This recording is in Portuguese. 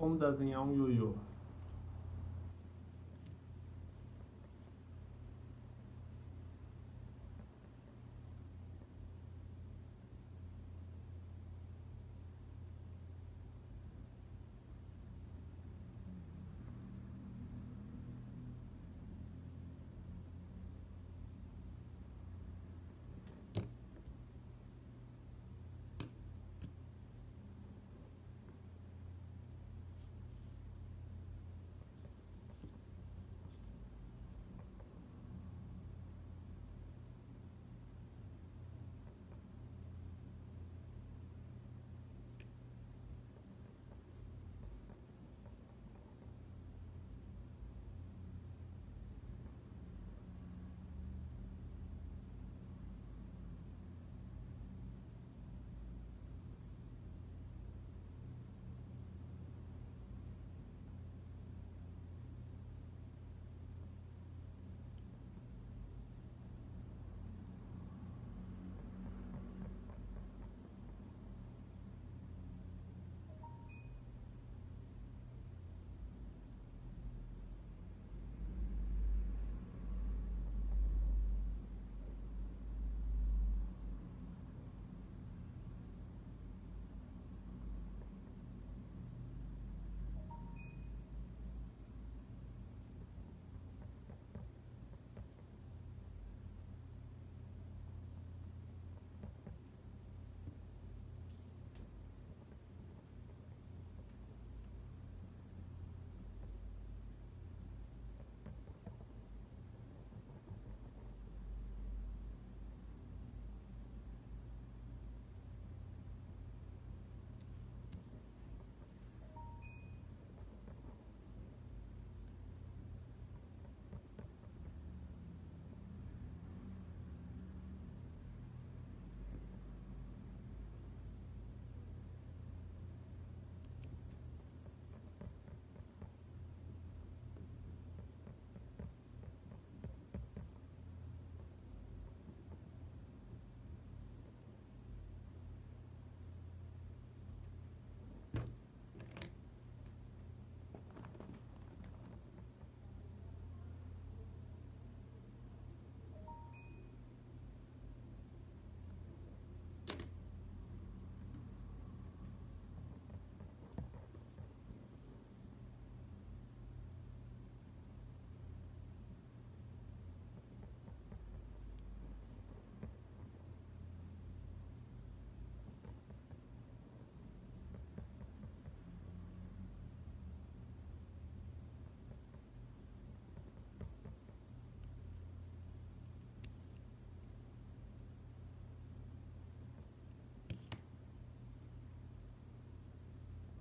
Como desenhar um yoyo